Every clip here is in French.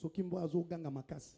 soki mbo azoganga makasi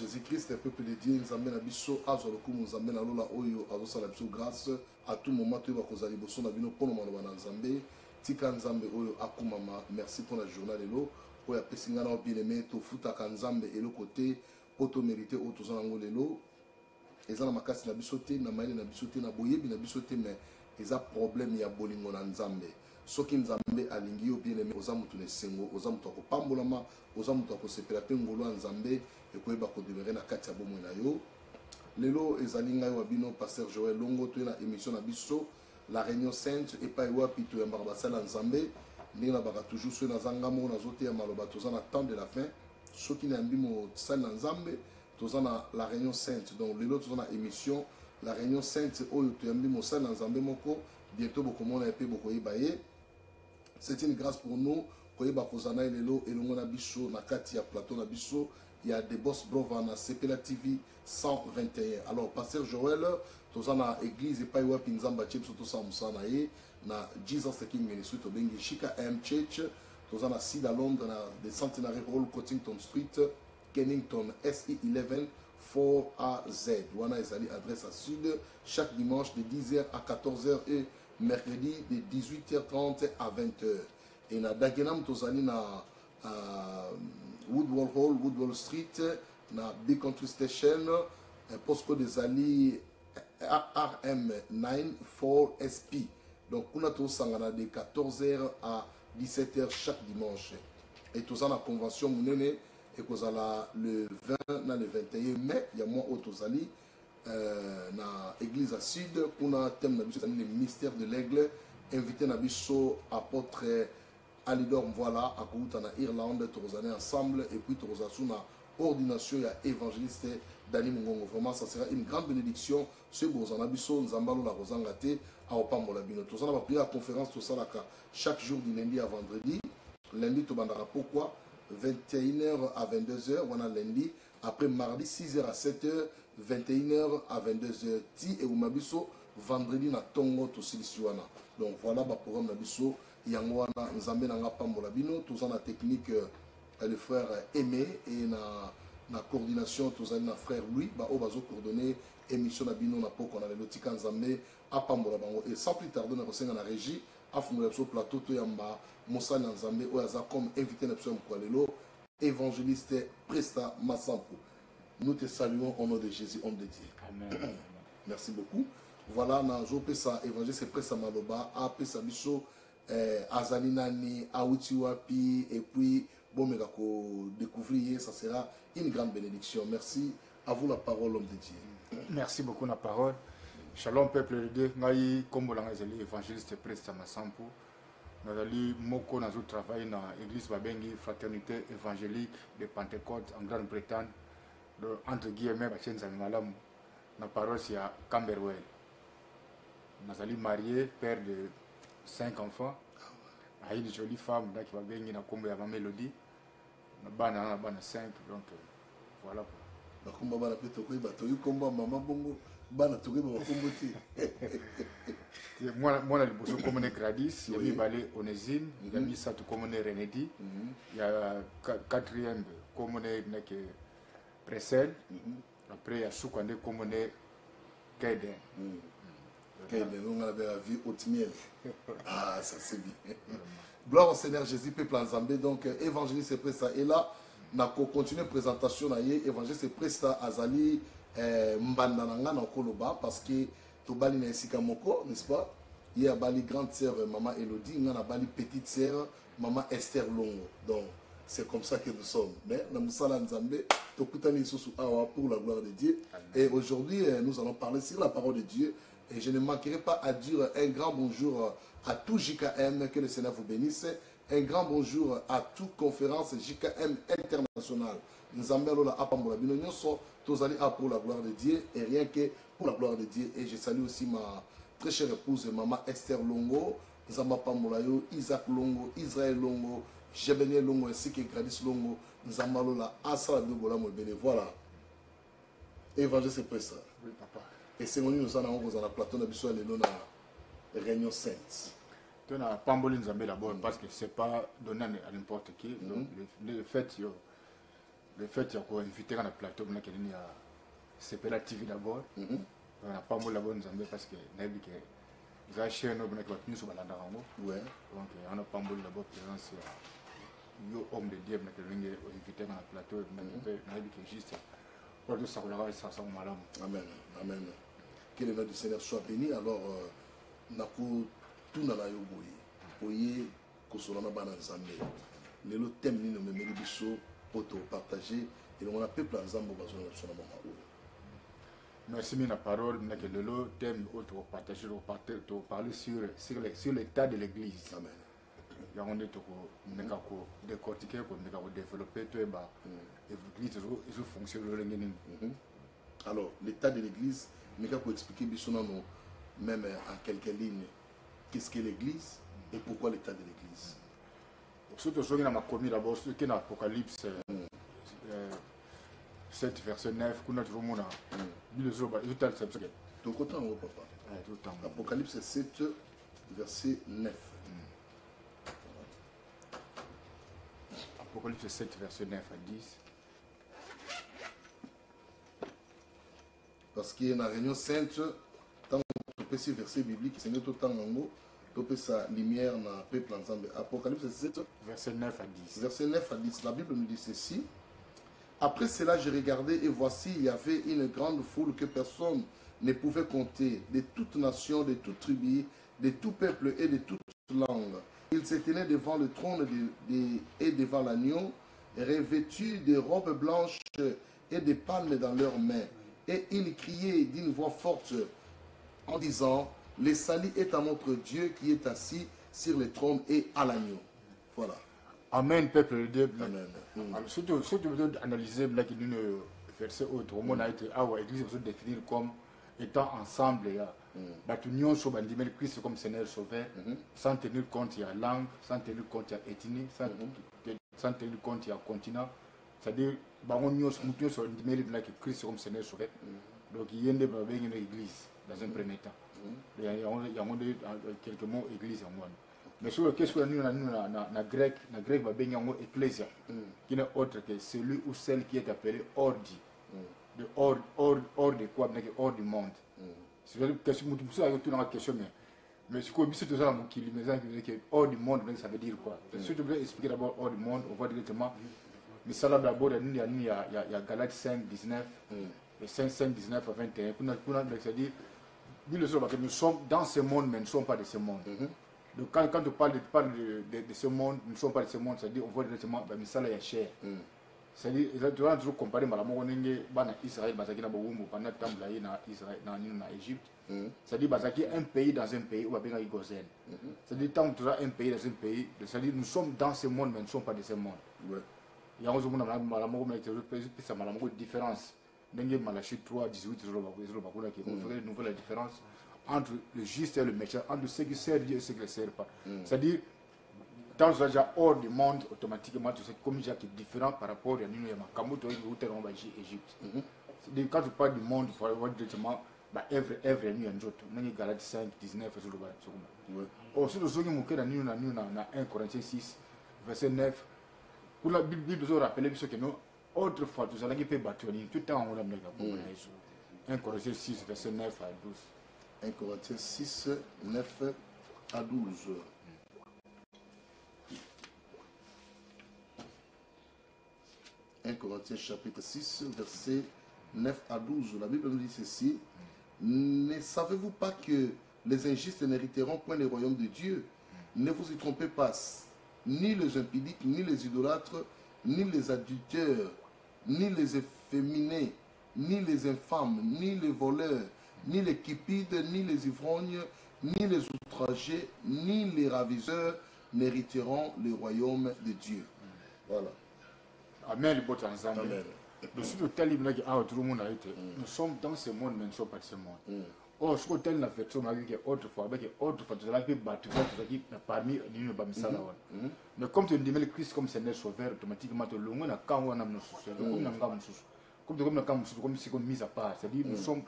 jésus-christ peuple de dieu nzambe na biso azwa lokumu nzambe na lola oyo azosala biso grâce à tout moment toyeba kozala liboso na bino mpona maloba na nzambe tika nzambe oyo akumama. Merci mpona journal lelo oyo apesi ngai na bien aimé tofutaka nzambe eloko te mpo tomérite oyo toza nango lelo eza na makasi na biso te na mayele na biso te na boyebi na biso te me eza problème ya bolingo na nzambe. Soki nzambe alingi yo bien aimé oza moto na esengo oza moto akopambolama oza moto akosepela mpe ngolo ya nzambe ekoyeba kodemere na kati ya bomoi na yo. Lelo ezali ngai wa bino paster joel longo toye na émission na biso la réunion sainte epai wapi toyambaka basala ya nzambe. Ndenge nabaka toujours soki naza nga moko nazoteya maloba toza na temps de la fin. Soki nayambi mosali na nzambe toza na la réunion sainte. Donc lelo toza na émission la réunion sainte oyo toyambi mosali na nzambe moko. Bientôt bokomona ye mpe bokoyeba ye. C'est une grâce pour nous koyeba kozala na ye lelo elongo na biso na kati ya plateau na biso ya the boss brova na sepela tv 121 alors paster joel toza na église epai wapi nzambe atie biso tosala mosala na ye na jesus the king ministry tobengi shika m church. Toza na sida londres na the centenary hall cotington street kennington se 11 4az wana ezali adresse à sud chaque dimanche de 10h à 14h et mercredi de 18h30 à 20h et na dagenam tozali na uh, woodwall hall woodwall street na big country station uh, postcode ezali rm9 4sp donc kuna tosangana de 14h à 17h chaque dimanche. Et toza na convention monene ekozala le 20 na le 21 mai ya mois oyo tozali euh, na église à sud. Kuna thème na biso ezali le mystère de l'aigle invité na biso apôtre alidor mvoila akouta na irlande tokozali ensemble. Et puis tokozala su na ordination ya évangéliste dani mongongo vraiment ça sera une grande bénédiction. Soki bozala na biso nzambe alola kozanga te aopambola bino toza na bapriere ya conférence tosalaka chaque jour du lundi à vendredi. Lundi tobandaka pokwa 21h à 22h wana lundi. Après mardi 6h à 7h 21h à 22h ti euma biso vendredi na ntongo tosilisi donc voilà baprogramme na biso yango wana nzambe na nga pambola bino. Toza na technique euh, le frère aimé et na, na coordination tozali na frère louis baoyo bazocoordonne émission na bino na poko na lelo tika nzambe apambola bango. Et sans plus tarder na kosenga na régie afungola biso plateau toyamba mosali na nzambe oyo aza comme invité na biso ya mokolo lelo évangéliste presta masampo nous te saluons au nom de jésus homme de dieu. Amen. merci beaucoup. Voilà nazopesa évangéliste presa maloba apesa biso eh, azali nani awuti wapi et puis bomeka kodécouvrir ye ça sera une grande bénédiction merci à vous la parole homme de dieu Merci beaucoup na parole. Shalom peuple de Dieu. Ngai kombo langa ezali évangéliste Presta Masampu. Nazali moko nazo travailler na église babengi fraternité évangélique de Pentecôte en Grande-Bretagne. Entre guillemets batie nzambe malamu na paroisse ya Camberwell. Nazali marié, père de cinq enfants. Na une jolie femme daki babengi na kombo ya ma Mélodie. Na bana na bana 5 donc euh, voilà. bakomba bana mpe tokoyeba toyi kombo ya mama bongo. Bana tokoyeba bakombo te Ye mwana mwana liboso komone gradis ya Oui. mibale onésine ya misato komone renedi ya ka- quatrième komone neke presel après ya suka nde komone kaiden kende nonga na bela vie haute miel. Ah ça c'est bien. Gloire au seigneur jésus peuple en nzambe donc évangéliste presta est là na kocontinue présentation na ye évangéliste presta azali eh, mbanda na nga na koloba parce que tobali na esika moko n'est-ce pas? Ye abali grande sœur euh, mama elodie nga nabali petite sœur mama esther longo. Donc c'est comme ça que nous sommes. Mais ya pour la gloire de dieu. Et aujourd'hui euh, nous allons parler sur la parole de dieu et je ne manquerai pas à dire un grand bonjour à tout JKM, que le Seigneur vous bénisse. Un grand bonjour à toute conférence JKM internationale. Nzambe alola apambola bino nyonso tozali a pour la gloire de Dieu et rien que pour la gloire de Dieu. Et je salue aussi ma très chère épouse, maman Esther Longo, Nzamba Pamolayo, Isaac Longo, Israël Longo, Jebeniel Longo, ainsi que Gradis Longo, Nzamba Lola, Asa. Voilà. Évangile c'est prêt ça. Oui, papa. Et c'est nous nous en avons dans la plateau de Bissou Lelo na Réunion Sainte. tona pamboli nzambe d'abord parce que c'est pas donné à n'importe qui donc le, le fait yo le fait ya koinvite nga na plateau monaki nini ya sepela tv d'abord Mhm. na pamboli d'abord nzambe parce que nayebi ke eza chaîne oyo monaki bato nyonso balandaka yango donc wana pamboli d'abord présence ya yo homme de dieu monaki ndenge oinvite nga na plateau monaki mpe nayebi ke juste oyo tosakolaka esasango malamu Amen. Amen. Que le nom du Seigneur soit béni. Alors, euh, nako tuna na yo boye. Boye kosola na bana nzambe. Lelo thème nini memeli biso poto partager et on a peuple nzambe bazona na biso na mama oyo. Merci mille la parole. Nous avons le thème où tu partager, tu parler sur, sur, sur l'état de l'église. Amen. Il y a un autre qui a décortiqué, qui a développé, tu vois, l'église, ils fonctionnent le lendemain. Mhm. Alors, l'état de l'église, mais pour expliquer biso na no même en quelques lignes qu'est-ce qu'est l'église et pourquoi l'état de l'église. Surtout ceux qui commis d'abord, ceux qui ont Apocalypse euh, 7, verset 9, qu'on a toujours mon Bible sur le tout le temps. Donc autant au papa. Tout le temps. Apocalypse 7 verset 9. Apocalypse 7, verset 9 à 10. Parce que na réunion sainte ntango topesi verset biblique senge totanga yango topesa lumière na peuple nzambe apocalypse 7 Verset 9 à 10. verset 9 à 10 la bible nous dit ceci. Après cela j'ai regardé et voici il y avait une grande foule que personne ne pouvait compter de toutes nations de toutes tribus de tout peuple et de toutes langues. Ils se tenaient devant le trône de- de- et devant l'agneau revêtus de robes blanches et de palmes dans leurs mains et ils criaient d'une voix forte en disant Le salut est à notre Dieu qui est assis sur le trône et à l'agneau. Voilà. Amen, peuple de Dieu. Amen. Mm. Surtout, surtout, analyser une verset autre. Au été, ah l'église, vous définir comme étant ensemble. Ya. Tout l'union sur bandimé le Christ comme Seigneur sauveur, sans tenir compte, il y a langue, sans tenir compte, il y a ethnie, sans, sans tenir compte, il y a continent. C'est-à-dire, bah, on y a sur bandimé le Christ comme Seigneur sauveur. Donc, il y a une église dans un premier temps. Il y a, quelques mots église en moi. Mais sur qu'est-ce que nous avons na, na, na grec, na grec yango ecclesia, qui n'est autre que celui ou celle qui est appelé ordi. De hors, hors, hors de quoi, hors du monde. Question, question, mais mais ce hors du monde, ça veut dire quoi? Si tu veux expliquer d'abord hors du monde, on voit directement. Là d'abord, il y a, il y a, il y a, il y a Galates 5, 19, et 5, 5, 19 à 21. Pour nous, pour nous, c'est-à-dire, que nous sommes dans ce monde, mais nous ne sommes pas de ce monde. Donc quand, quand tu parles, de, tu parles de, de, de ce monde, nous ne sommes pas de ce monde, c'est-à-dire on voit directement, ben, mais ça là, il y a cher. C'est-à-dire, tu vas toujours comparer malamu ndenge bana Israël bazaki na bowumbu pendant temps là na Israël na nini na Égypte. C'est-à-dire bazaki un pays dans un pays où babenga Gozen. C'est-à-dire tant tu as un pays dans un pays, c'est-à-dire nous sommes dans ce monde mais nous ne sommes pas de ce monde. Ouais. Yango ozomona pesa malamu différence. Ndenge Malachie 3 18 ezolo bakunaki on ferait de nouveau la différence entre le juste et le méchant entre ceux qui servent Dieu et ceux qui ne servent pas. C'est-à-dire dans ce déjà hors du monde automatiquement tu sais comme qui est différent par rapport à nous makambo to yi uta ngomba ji Égypte. C'est-à-dire quand tu parles du monde il faut voir directement ba œuvre œuvre ni njoto nani Galates 5 19 ezolo ba sokuma Ouais. aussi tozongi moke na nini nini na 1 Corinthiens 6 verset 9 pour la bible bible ezorapele biso keno autrefois tozalaki mpe bato ya nini totanga ngo na mleka bongo na yesu 1 Corinthiens 6 verset 9 à 12 1 Corinthiens 6, 9 à 12. « 1 Corinthiens chapitre 6, verset 9 à 12. La Bible nous dit ceci. Ne savez-vous pas que les injustes n'hériteront point le royaume de Dieu? Ne vous y trompez pas. Ni les impudiques, ni les idolâtres, ni les adultères, ni les efféminés, ni les infâmes, ni les voleurs, ni les cupides, ni les ivrognes, ni les outragés, ni les ravisseurs n'hériteront le royaume de Dieu. Voilà. amen Amen. ah nous sommes dans ce monde mais nous ne sommes pas de ce monde Oh ce hôtel na version na que autrefois avec autrefois tu as fait battu tu as dit parmi les nous ba misala wana Mhm. mais comme tu dis le Christ comme Seigneur sauveur automatiquement na a nous souci comme na comme na ngam souci comme si comme mise à part c'est à dire nous sommes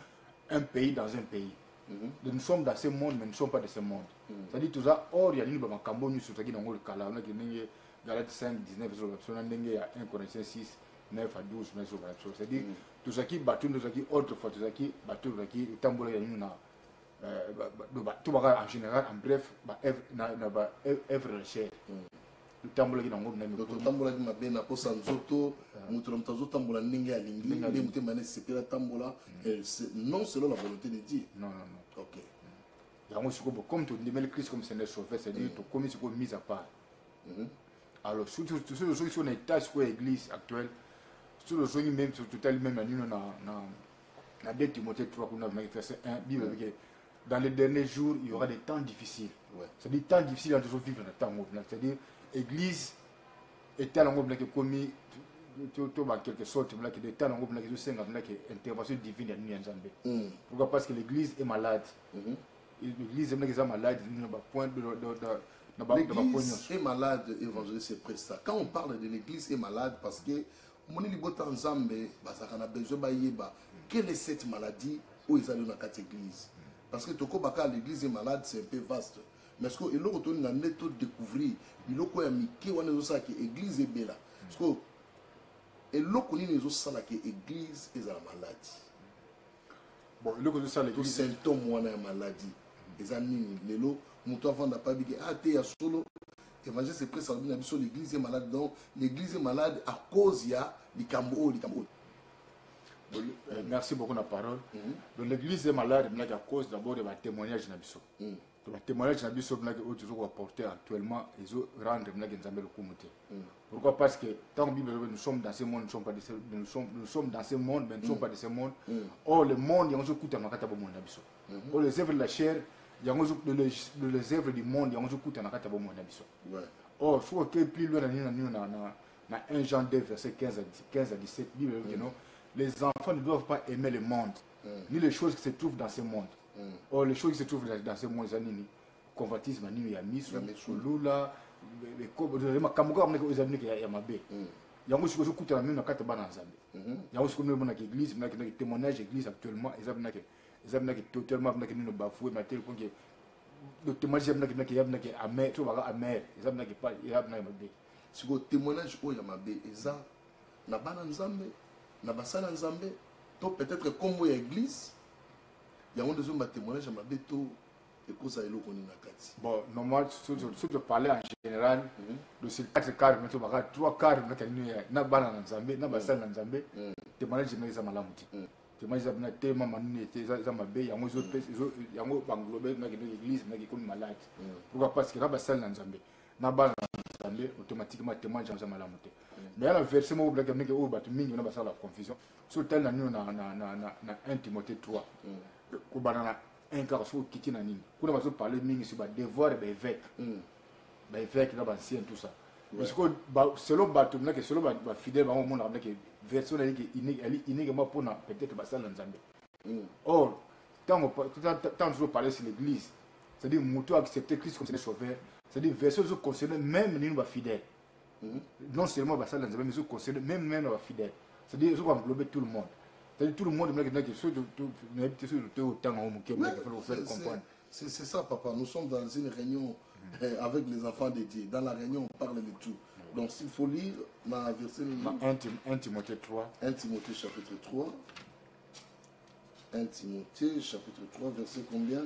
un pays dans un pays. Mhm. nous sommes dans ce monde mais nous ne sommes pas de ce monde. C'est-à-dire tout ça or ya nini ba makambo nyusu tagi na ngol kala na ndenge 5 19 ya 1 Corinthiens 6 9 à 12 mais sur la chose c'est-à-dire tout ça qui tozalaki bato tozalaki autrefois tozalaki bato tozalaki etambolaka nini na tobaka en général en bref na baœuvre recherche totambolaki nango totambolaki mabe na posa nzoto moto na moto azotambola ndenge alingi nde motema ne sepeli atambola non selon la volonté de dieu non non non ok yango sikoyo comme tondimeli christ comme seigneur sauvé c'est à dire tokomi sikoyo mise à part alors surtout soki sikoyo na état sikoyo ya église actuelle même sur totali même na nino na na na 2 timothée 3 kuna na verset 1 bible mm. que dans les derniers jours il y aura des temps difficiles Ouais. c'est-à-dire temps difficiles en vivre na temps ngobina c'est-à-dire église to to ba quelque sorte binaki état nango binaki ezosenga binaki intervention divine ya nini ya nzambe Mm. pourquoi parce que l'église est malade Mhm. l'église eza malade na bapoint na ba- na ba point L'église nyonso est malade, évangéliste et presta. Quand on parle de l'église est malade, parce que omoni libota nzambe bazalaka na besoin bayeba. Quelle est cette maladie oyo ezali na kati église? Parce que tokobaka l'église malade c'est un peu vaste. Mais sikoyo eloko tolinga nde todécouvrir biloko ya mike wana ezosalaka église ebela? Sikoyo eloko nini ezosalaka église ezala maladi? Bon eloko ezosalaka symptôme wana ya maladi eza nini? Lelo moto avanda pabike ate ah, ya solo évangile presse alobi na biso l'église est malade. Donc l'église est malade à cause ya likambo oyo likambo oyo euh, merci beaucoup na parole. Donc l'église est malade binaki à cause d'abord de batémoignage na biso to batémoignage na biso binaki oyo tozo koapporter actuellement ezorendre binaki nzambe lokumu te pourquoi? Parce que ntango bible nous sommes dans ce monde nous sommes pas de ce, nous sommes, nous sommes dans ce monde mais nous ne sommes pas de ce monde. Or le monde yango ezokutana kati ya bomoi na biso or les œuvres de la chair yango les œuvres du monde yango ezokutana kati ya bomoi na biso. Ouais. Or, soki na nini na nini na, na 1 Jean 2, verset 15 à, 10 15 à 17, Bible non, les enfants ne doivent pas aimer le monde, ni les choses qui se trouvent dans ce monde. Or, les choses qui se trouvent dans, dans ce monde, c'est nini? Convoitisme ya nini ya miso. Kolula makambo kaka monaki eza miniki ya mabe. Yango sikoyo ezokutana mino na kati ya bana ya nzambe yango sikoyo mino monaki église monaki naki témoignage église actuellement eza monaki eza mbi na yeke totalement mbi na yeke nino bafoué na tel point ke lo témoignage mbi na yeke mbi na yeke ya mbi na yeke amer. So baka amer eza mbi na yeke pa ya mbi na yeke mabe sikoyo témoignage oyo ya mabe eza na bana nzambe na basala nzambe. To peut-être kombo ya église yango nde ezomba témoignage ya mabe to ekozala eloko nini na kati. Bon normal soki topale en général dosil 4 cadre me to baka 3 cadre mbi na yeke nino na bana na nzambe na basala na nzambe témoignage mbi na yeke eza malamu te témoignage eza monaki te mama nini ete eza mabe yango yango banglobe no église monaki ekomi malade pourquoi? Parce que na basali na nzambe na bana na nzambe automatiquement témoignage eza malamu te mais ya na verset moko bilaki ndenge oyo bato mingi wana basala confusion. So otali na nino na, na, na, na, na 1 timothée 3 kobana na 1 kaka soki okiti na nini? Kuna bazoparle mingi sur badevoir baévêque baévêque na bancien tout ça. Sikoyo selon bato minaki selon ba- bafidèle bango omonaka minaki version na yiki uniquement mpona peut-être basala na nzambe Or, toujours parler sur l'église, c'est-à-dire Moutou a accepté Christ comme sauveur, c'est-à-dire verset qui concerne même les nous fidèles. Non seulement bah, ça, mais ils concerne même même les fidèles. C'est-à-dire englobé tout le monde. C'est-à-dire tout le monde, mais en homme qui Ouais, il faut le faire comprendre. c'est ça, papa. Nous sommes dans une réunion euh, avec les enfants de Dieu. Dans la réunion, on parle de tout. Donc, s'il faut lire, la verset Dans 1 Tim- 1 Timothée 3, 1 Timothée chapitre 3. 1 Timothée chapitre 3, verset combien?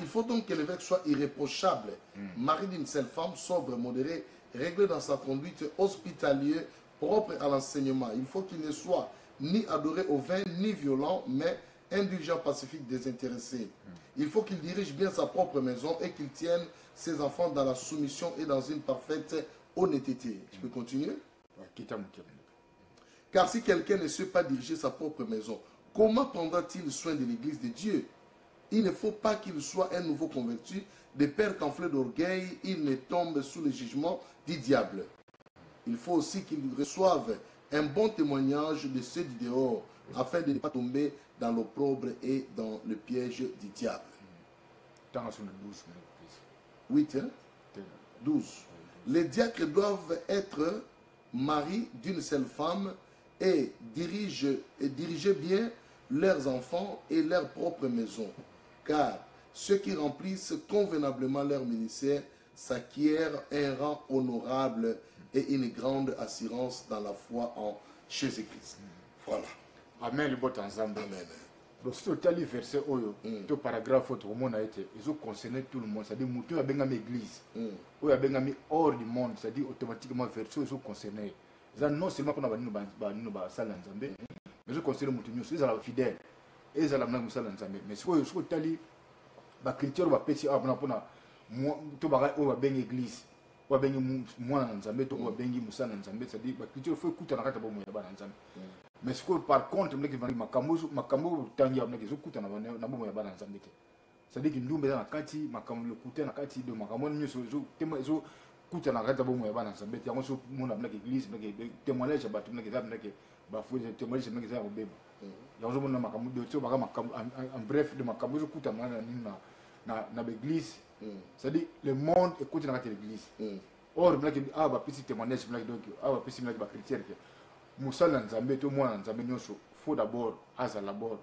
Il faut donc que l'évêque soit irréprochable, mari d'une seule femme, sobre, modéré, réglé dans sa conduite, hospitalier, propre à l'enseignement. Il faut qu'il ne soit ni adoré au vin, ni violent, mais indulgent, pacifique, désintéressé. Il faut qu'il dirige bien sa propre maison et qu'il tienne ses enfants dans la soumission et dans une parfaite honnêteté. Je peux continuer? Car si quelqu'un ne sait pas diriger sa propre maison, comment prendra-t-il soin de l'église de Dieu? Il ne faut pas qu'il soit un nouveau converti, de père qu'enflé d'orgueil, il ne tombe sous le jugement du diable. il faut aussi qu'ils reçoivent un bon témoignage de ceux du dehors, afin de ne pas tomber dans l'opprobre et dans le piège du diable so na 12 minutes 8, hein? please. 12. Les diacres doivent être maris d'une seule femme et dirigent, et diriger bien leurs enfants et leur propre maison. Car ceux qui remplissent convenablement leur ministère s'acquièrent un rang honorable et une grande assurance dans la foi en Jésus-Christ. Voilà. amen Amen. Donc soki totali verset oyo Mm. to paragraphe oyo tokomona ete ezoconcerne tout le monde. C'est-à-dire motu oyo abengami église. Mm. oyo abengami hors du monde. C'est-à-dire automatiquement verset oyo ezoconcerne eza non seulement mpona banino ba- banino basala nzambe mais ezoconcerne motu nyonso ezala bafidèle ezala mnaki mosala nzambe. Mais sikoyo soki otali bacritère oyo bapesi awa mpona mpona to baka oyo babengi église. Oyo babengi mwana na nzambe to oyo babengi mosala na nzambe. C'est-à-dire bacritère fo ekuta na kati ya bomoi ya bana nzambe mais sikoyo par contre mnaki makambo ozo- makambo oyo otangi awa mnaki ezokuta na bomoi ya bana nzambe te. C'est-à-dire que ndumba eza na kati makambo lokuta na kati do makambo wana nyonso ezo- tema ezokuta na kati ya bomoi ya bana nzambe te. Yango somona mnaki église mnaki témoignage ya bato mnaki eza mnaki bafui témoignage mnaki eza ya kobeba. Yango ozomona makambo de so baka makambo en- bref de makambo ezokutana na nini na- baeglise Mm. c'est-à-dire le monde ekuti na kati ya l'église. Mm. or mnaki awa bapesi témoignage mnaki donc awa bapesi mnaki bacritère ke mosala na nzambe to mwana na nzambe nyonso faut d'abord azala bord.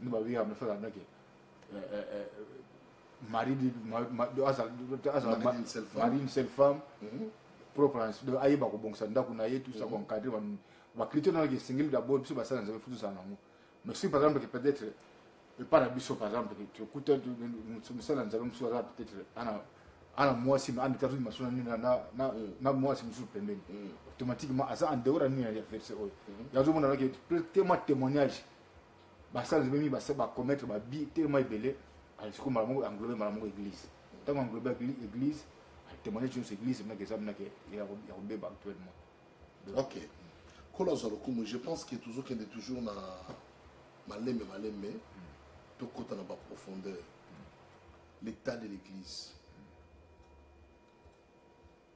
Nde babengaka mari di- ma- ma- azala azala Mari mari une seule femme Mhm. propre ayeba kobongisa ndako na ye tout ça koencadre bacritère nanaki esengeli d'abord biso basala nzambe fo tozala nango mais soki par exemple ke peut-être epa na biso par exemple tokuta mosala nzambe mosusu aza peut-être ana ana mwasi ana tatu maso na nini na- na- na- na mwasi mosusu pembeni. Mm. automatiquement aza en dehors nini ya verset oyo. Yazomona naki tellement témoignage. Nzambe mingi basa bacommettre babi tellement ebele sikoyo mbala moko englobe mbala moko église. Ntango englobe église- église témoignage nyonso église mnaki eza mnaki ya ko- ya kobeba actuellement. Ok. Kolo azwa lokumu je pense que tozokende toujours na malembe malembe tokɔta na baprofondeur l'état de l'église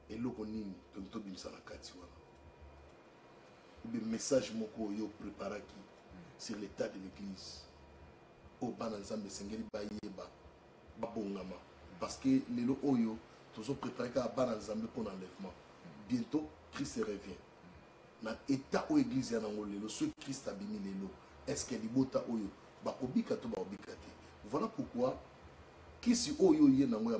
eloko nini? Toki tobimisa na kati wana. Ube message moko oyo opreparaki sur l'état de l'église. Oyo bana nzambe esengeli bayeba parce que lelo oyo tozoprépare kaka bana nzambe mpo na enlèvement. Bientôt christ revient. Na état oyo église ya nango lelo soki christ abimi lelo est ce que libota oyo bakobika to bakobika te? Voilà pourquoi kisi oyo ye nango ya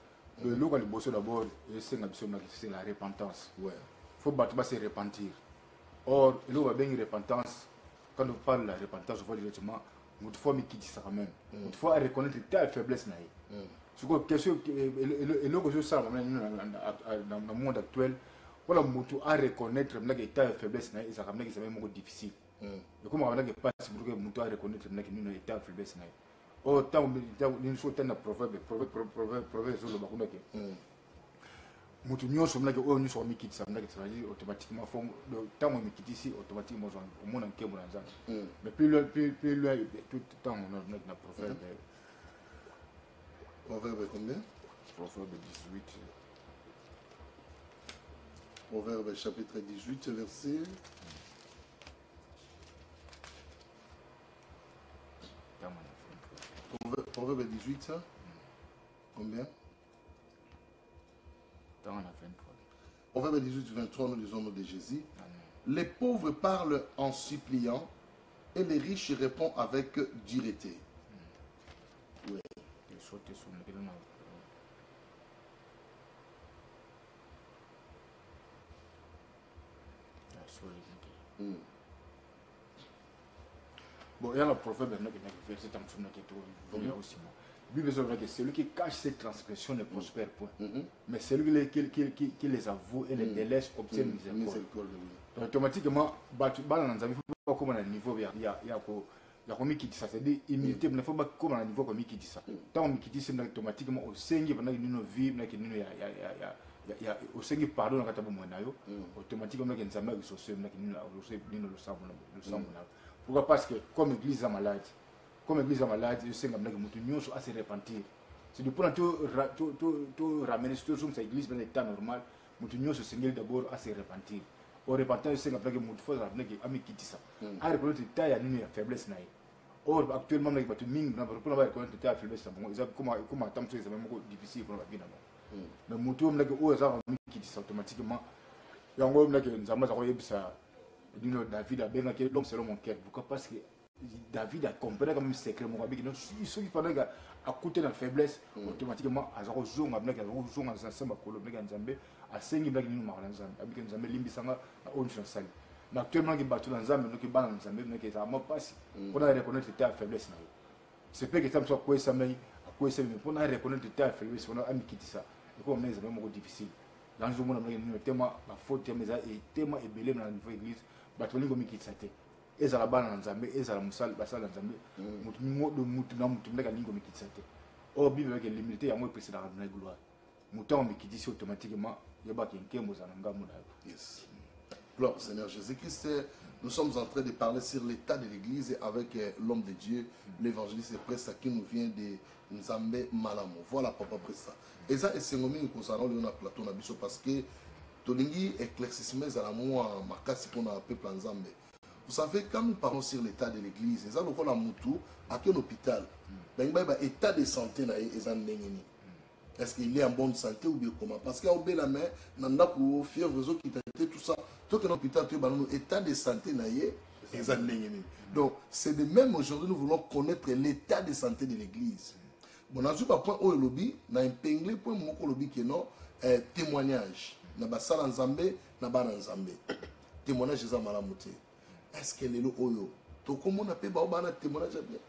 eloko ya liboso dabord esenga biso naki c'est la repentance ouais. faut bato base repentir. Or eloko babengi repentance. Quand on parle de la repentance on voit directement motu fo amikitisa quand même. Motu fo areconnaître ta faiblesse na ye Mm. sikoyo question eloko ezosala na monde actuel. Mpona motu areconnaître mnaki état ya faiblesse na ye ezalaka mnaki ezamai moko difficile. Mm. ekomaka mnaki mpasi motu mnaki nino état ya faiblesse na ye o ntango so otani na proverbe proverbe ezoloba Mm. mnaki cetadire automatiquement fo ntango emikitisi automatiquement Mm. mais plus loin tout ntango na proverbe Proverbe combien proverbe 18 Proverbe chapitre 18, verset. ntango na Proverbe, Proverbe 18, hein? combien ntango na 23 Proverbe 18, 23, nous nom de Jésus. amen Les pauvres parlent en suppliant et les riches répondent avec dureté. sonekele na Mm. Bon ya na proverbe naki naki verset ya bible ezoba que celui qui cache ses transgressions ne prospère point Mhm. mais celui qui, qui, qui, qui les avoue et les Mm. délaisse obtient Mm. miséricorde donc automatiquement bana na niveau ya, ya, ya, ko, ya humilité na niveau automatiquement nino ya, ya, ya, ya, ya, ya, osengi pardon na kati ya bomoi na yo Mm. automatiquement mnaki nzambe akisoso mnaki nino ose nino losambo na losambo na yo pourquoi parce que comme église eza maladi comme église eza maladi esenga mnaki motu nyonso ase repentir c'est du mpona to ra- to- to- to ramene tozongisa église mpena état normal motu nyonso esengeli d'abord ase repentir o repentir fo amikitisa areconnaitre ya nini ya faiblesse na ye or actuellement mnaki bato mingi mpona bareconnaitre ta ya faiblesse na bango eza koma ata mosusu eza moko difficile mpona bavi na bango Mm. mais motu oyo mnaki oyo aza amikitisa automatiquement yango mnaki nzambe aza koyebisa nino david abengaki l'homme selon mon cœur pourquoi? Parce que david acomprenait quand même secret moko abiki no soki pendant akute na faiblesse automatiquement aza kozonga mnaki aza kozonga na se makolo mnaki ya nzambe elimbisanga na oyo nyonso nasali mais actuellement nzambe nzambe mwa mpasi mpona areconnaitre te ya faiblesse c'est peut que ta mosu akwesami akwesami mais mpona areconnaitre te ya faiblesse mpona amikitisa ekoma mnaki nzambe moko difficile. Yango ezomona mnaki nino tema bafaute tema eza tema ebele na niveau église bato balingi komikitisa te ezala bana na nzambe ezala mosala basala na nzambe mutu modo mutu na mutu mndaki alingi komikitisa te oyo bible yake limité yango epeselaka na gloire motu yango mikitisi automatiquement yebaka nkembo eza na ngambo na yo Yes. Gloire au Seigneur Jésus-Christ. Nous sommes en train de parler sur l'état de l'Église avec euh, l'homme de Dieu, l'évangéliste Presta qui nous vient de Nzambe Malamo. Voilà, Papa Presta. Et ça, c'est ce que nous avons plateau parce que tolingi éclaircissement ezala mwa makasi mpona peuple ya nzambe vous savez quand nous parlons sur l'état de l'église eza lokola mutu ake na hôpital? Bangi bayeba état de santé na ye eza ndenge nini est-ce qu'il est en bonne santé ou bien comment? Parce qu'il y a au la main, dans fièvre, qui était tout ça. Que l'hôpital, tu es état de santé, naïe, et ça Donc, c'est de même aujourd'hui, nous voulons connaître l'état de santé de l'église. Bon, dans un point où le lobby, na impinglé point moko qui non euh, témoignage. Na ba sala nzambe, na ba na nzambe. Témoignage eza malamu te. Lelo oyo to komona pe ba ba na témoignage bien?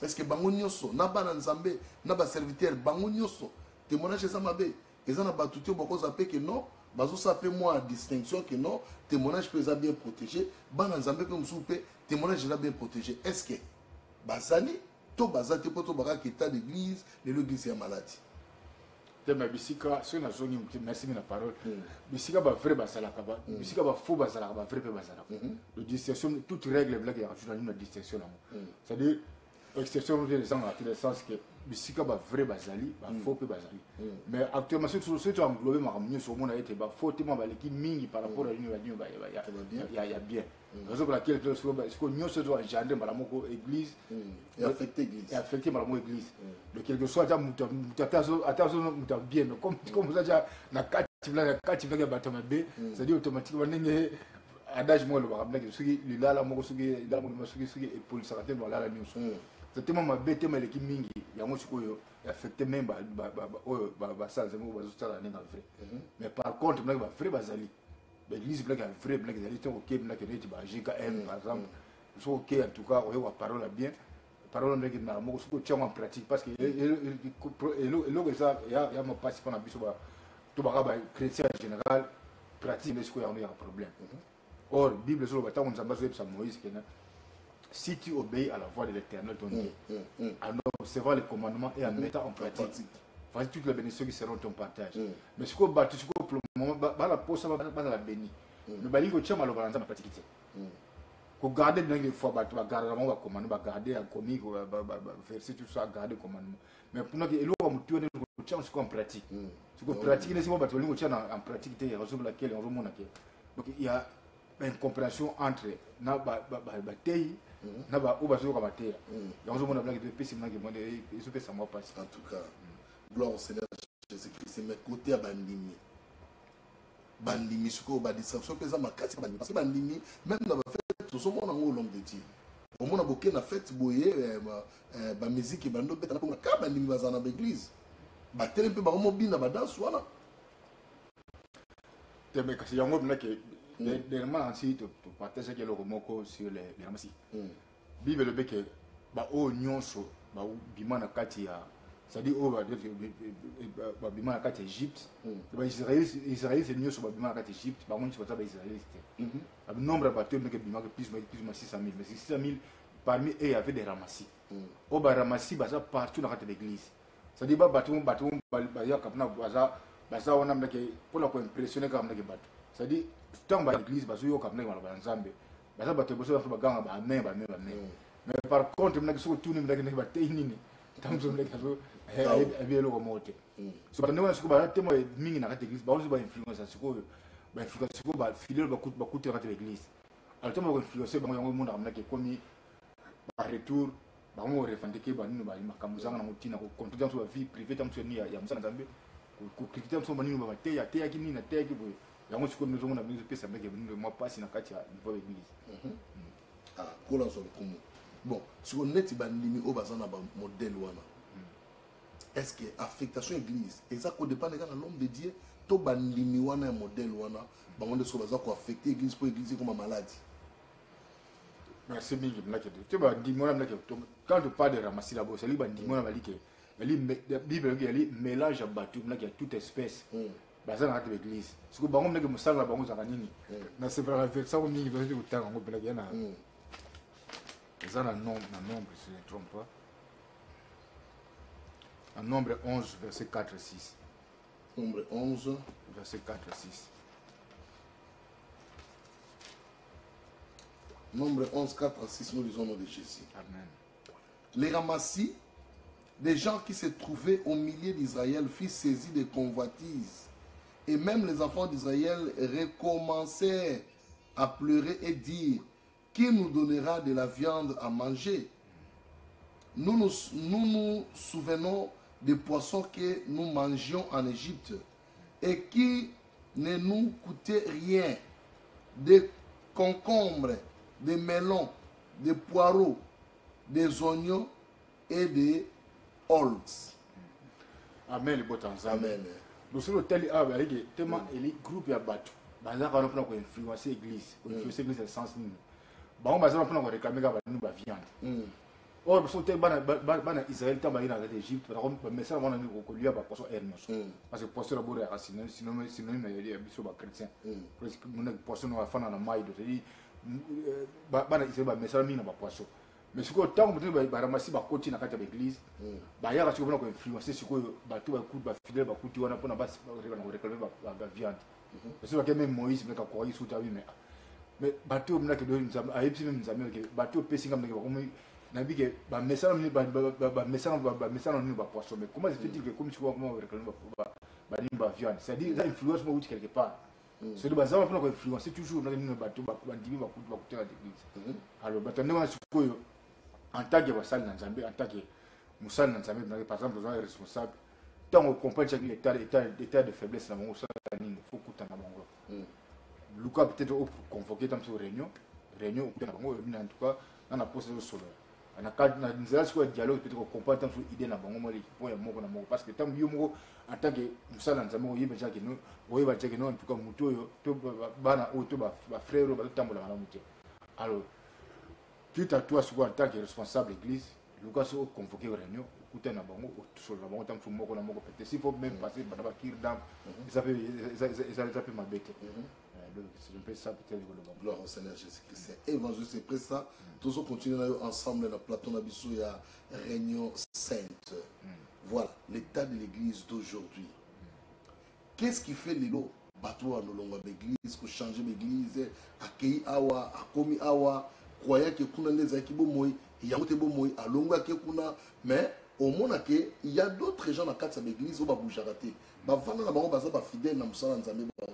Est ce que bango nyonso na bana nzambe na baserviteur bango nyonso témoignage eza mabe? Eza na bato te bakozwa mpe ke non bazosala mpe mwa distinction ke non témoignage mpe eza bien protégé. Bana nzambe mpe mpe témoignage eza bien protégé. Est ce que bazali? To baza te mpo to bakaka état d'église lelo église ya me bisika soki nazongi moke merci mi na parole bisika bavrai bazalaka ba- bisika bafaux bazalaka bavrai mpe bazalaka. Le distinction toute règle na distinction nango c'est à dire exception ezangaka te le sens que bisika bavrai bazali bafaux mpe bazali. Mais actuellement soki soki to englobe makambo nyonso omona ete bafaux te mwa baleki mingi par rapport à ya bien raison pour laquelle sikoyo nyonso ezo engendre mbala moko église eaffecte mbala moko église donc quelque soit ata ata azo moto ya bien comme oza ja na kati bilaka ya bato mabe cestadire automatiquement ndenge adage moko elobaka bilaki soki lilala moko soki epolisaka te balala nyonso tema mabe tema eleki mingi yango sikoyo eaffecte même oyo basala nzembo bazosala nde na vrai mais par contre bilaki bavrai bazali L'église blague est vrai blague ezali te ok blague neti ba JKM par exemple. So ok en tout cas oyo wa parole bien. parole ndenge na moko soki otiango en pratique parce que eloko eza ya ya mapasi mpona biso ba- to baka bachrétien en général pratique nde sikoyo yango yaka problème or bible ezoloba ntango nzambe azoyebisa moïse kena si tu obéis à la voix de l'éternel ton dieu en observant les commandements et en mettant en pratique. Voici toutes les bénédictions qui seront ton partage. Mm. mais sikoyo bato sikoyo pour le moment ba- bana posa ba- bazala béni. Kotia maloba na nzambe pratique te kogarde ndenge des fois bato bagardaka bango bacommande bagarde akomi verset tout ça garde commandement. Mais ya motu wane kotiango sikoyo en pratique. Balingi kotia na- en pratique raison pour laquelle ke donc il y a incompréhension entre na ba- ba- ba- bateyi na ba- mpasi en tout cas gloire au seigneur jésus-christ. Mais côté ya bandimi. Bandimi sikoyo badistraction mpe eza makasi bandimi. Parce que bandimi même na bafete tozomona ngo l'homme de dieu. Omona boke na fete boye ba- bamiziki bando betana mponga ka bandimi bazala na baeglise batele mpe bango mobina badanse wana te mais kasi yango mnake dernièrement nansi topartageaki eloko moko sur les ramasi bible elobi ke baoyo nyonso babima na kati ya c'est-à-dire oyo ba- ba- babima na kati ya égypte Mm. baisraéliste nyonso babima na kati ya égypte bango nyonso baza baisraéliste te. Le nombre de bateaux qui bimaka plus plus plus 600 000 mais 600 000 parmi eux il y avait des ramassis Mm. au ba ramassis baza partout dans l'église c'est-à-dire ba bateau bateau ba ya kapna baza wana mnake pour la impressionner comme mnake bateau c'est-à-dire tant ba l'église bazo yo kapna mala ba nzambe baza bateau boso ba ganga ba amen ba amen ba amen Mm. mais par contre mnake so tuni mnake ne ba tei nini tamzo mnake so abi eloko mote so bato ndenge sikoyo balatema mingi na kati église baoso bainfluence sikoyo bainfluence sikoyo bafidele bakutela kati ya église alors ntango bakoinfluence bango yango emonaka mnaki ekomi baretour bango korefandeke banini makambo ezanga nango ntina kocontrole moso bavie privé ta moso ya mosala nzambe kokritike moso banini bateya ateyaki nini ateyaki boye yango sikoyo bino ezopesa meke banini mwa mpasi na kati ya niveau ya église Ah, kola azwa lokumu bon siko neti bandimi oyo baza na bamodele wana est ce que affectation église eza kodépendre kaka na l'homme de dieu to bandimi wana ya modele wana bango nde siko baza koaffecte église mpo église ekoma maladi merci mingi mnake te bandimi wana quand on parle de ramassi là-bas sali bandimi wana balike bible yango yali mélange ya bato mnake ya toute espèce Mm. baza na kati siko bango mosala na bango ezalaka nini Mm. nasepelaka versango mingi bazoti kotanga yango mpenaki ya na Mm. Eza na nombre si je ne trompe pas. Na nombre 11 verset 4 et 6 nombre 11 verset 4 et 6 nombre 11 4 à 6 nous lisons au nom de jésus. Amen. Les ramassis des gens qui se trouvaient au milieu d'Israël furent saisis de convoitises. Et même les enfants d'Israël recommencèrent à pleurer et dire, qui nous donnera de la viande à manger. Nous nous, nous nous souvenons des poissons que nous mangions en Égypte et qui ne nous coûtaient rien, des concombres, des melons, des poireaux, des oignons et des holz. amen Amen. awa aleki tema eli groupe ya bato bazaka wana mpona koinfluence église koinfluence église ya sens bango baza mpona koreklame kaka banini baviande Mm. oyo biso te bana ba- bana israel ntango bayi na kati ya égypte bamesala bana nini kolia bapoisson aire nyonso Mm. parce que poisson laboro yaka synonyme ya biso bachrétien Mm. poisson afanda na mai tozali bana israel bamesala mingi na bapoisson mais sikoyo ntango moto baramasi bakoti na kati ya baeglise Mm. bayaka sikoyo mpona koinfluence sikoyo bato bafidele bakuti wana mpona koreklame baviande parce bake meme moïse mnaka akoraki suta abi mais bato oyo mnake nzambe ayebisi meme nzambe ke bato oyo pesinga mnake bakomi nayebi ke bamesana nini bamesana nini bapoisson mais comment se fait-il que comme sikoyo koma koreklame banini baviande c'est-à-dire eza influence mo outi quelque part. C'est baza mpona koinfluence toujours nake nini bato bandimi bakutela l'église. Mhm. alors bato ndenge wana sikoyo en tant que basali na nzambe en tant que mosali na nzambe par exemple oza responsable ntango ocompagne chaki état de faiblesse na bango osala nini fo kutana bango. Mm. Luka peut-être oconvoke ta moso réunion réunion okutana bango oyebi na en tout cas na na posa ezosolola na na nzela sikoyo ya dialogue peut-être ocompagne ta moso idée na bango moko po ya moko na moko parce que ntango yo moko en tant que mosala na nzambe oyeba jake no oyeba jake no en tout cas motu oyo to ba- bana oyo to bafrère oyo bazotambola malamu te alors tout à toi sikoyo en tant que responsable église luka so oconvoke réunion okutana na bango osolola bango ta mosu moko na moko peut-être faut même passer bana bakir dam eza mpe eza- eza- eza eza mpe mabe te C'est un Gloire au Seigneur Jésus-Christ. Évangéliste c'est près ça. Tous continuer ensemble dans plateau na biso ya réunion sainte. Voilà l'état de l'église d'aujourd'hui. Qu'est-ce qui fait lelo? Bato wa nolonga l'église ko changer l'église akei awa akomi awa. Croyant que kuna les aki bomoi yango te bomoi alonga ke kuna. Mais au moins il y a d'autres gens dans quatre l'église ba bougera te bavanda na bango baza ba fidèle na musala nzambe ba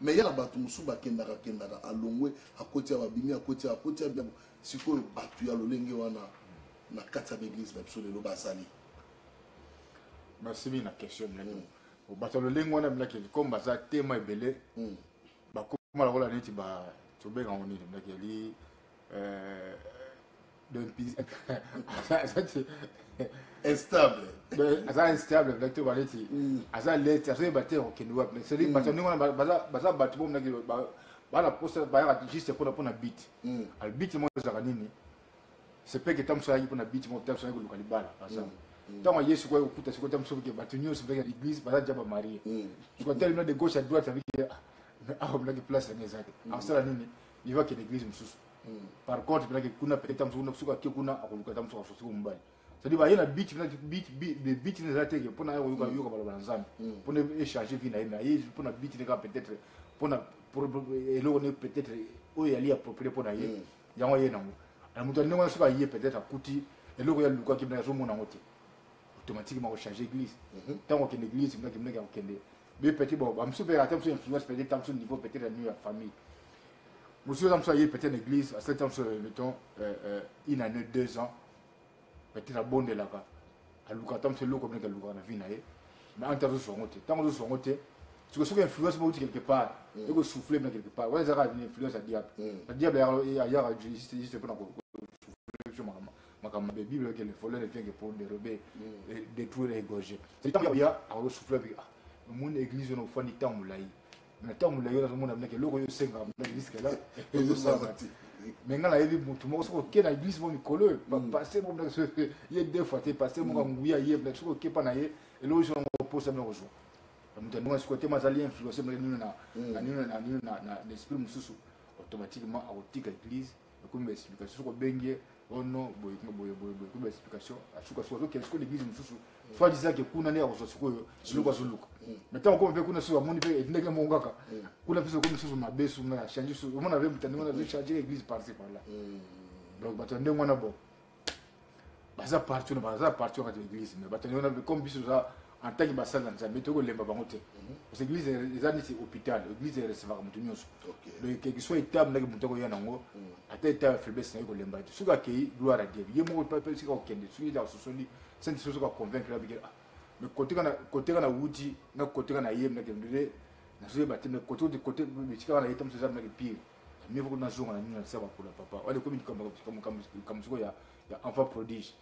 mais ya na bato mosusu bakendaka kendaka alongwe akoti ya babimi akoti ya akoti ya biabo sikoyo bato ya lolenge wana na kati ya baeglise na biso lelo bazali. Merci mingi na question minene bato lolenge wana minaki comme baza tema ebele. Mm. bakoma lokola neti ba tobenga ngo nini minaki eli instable. Aza instable vecteur baleti aza mm. lete azoyeba te okende wapi mais cedi bato ndenge wana baza bato bo mnaki bana posa bayaka juste mpona mpona bit mm. al bit mo ezalaka nini sepeke tamosoyaki mpona bit mo tamosoyaki koluka libala mm. ensemble ntango yesu koyaka okuta sikoy tamoso bike bato nyonso mnaki ya l'église baza dia bamarie sikoy telemina de gauche à droite abike awa mnaki place yange ezaki asala nini iva kende église mosusu par contre mpenaki kuna peut-être soki ake kuna akoluka ta mosusu asosoki mobali c'est-à-dire baye na biti biti eza teke mpona ye koyoka yoka baloba na nzambe mpona échange vie na ye na ye mpona biti ne kaka peut-être mpona eloko ne peut-être oyo yali approprié mpona ye yango ye nango na moto ndenge wana soki aye peut-être akuti eloko ya lukaki mnaki azomona yango te automatiquement kochange église ntango akende église mnaki mnaki akokende be peut-être bamosusu mpe ata mosusu influence peut-être ta mosusu niveau peut-être ya niveau ya famille Monsieur Ramsa, il peut-être une église, à 7 ans, mettons, euh, euh, une année, deux ans, peut-être à bon de là-bas. À Loukatam, c'est l'eau comme le Loukana, vie naïe. Mais en terre de son côté, tant que de son côté, tu vois, c'est influence pour quelque part, mm. et que souffler quelque part. Ouais, ça a une influence à diable. Mm. Le diable est ailleurs, juste pour souffler sur ma maman. makambo ya bible ke lefolere vienge pour dérobe mm. détruire égorger c'est tant ya aosouffle mune église ono ofandi ntan molai na ntango molai wana azomona mnake eloko oyo osengaka mnake riske la ezosalaka te me ngai nayebi motu moko soki oke na église mo mikolo paster mo mnake ye deux fois te paster moko nguya ye mnake soki oke mpa na ye eloko so yango oposa mna kozwa moto andongo sikoyo te mazali influence mnake nino na nino na l'esprit mosusu automatiquement akotika église ekomi baexplication soki obengi ye ono boye boye boye boye komi baexplication asuka soki azokende sikoyo l'église mosusu soit disaki kuna nde akozwa sikoyo eloko azoluka mais ntango komi mpe kuna soki amoni mpe ndenge moko kaka kuna mpe sokomi mosusu mabe su na change su omona mpe andenge wana azochange église parci par là donc bato ya ndenge wana bon. Baza parti wana baza parti wakati ya église mais bato ndenge wana comme biso za en tant que basali na nzambe tokolemba bango te parce église eza neti hôpital église erecevaka moto nyonso donc quelque soit étape ndenge moto akoya nango ata état ya faiblesse naye kolemba te soki akei gloire à dieu ye moko sika kokende soki akososoli senti so soki aconvaincre abike mais kote kana wuti na kote kana ye nakendele nazoyeba te mais kote kote esika kana ye ta moso eza mnake pire mieux vaut nazonga na nini na saba kola papa wana komi likambo siko ya enfant prodige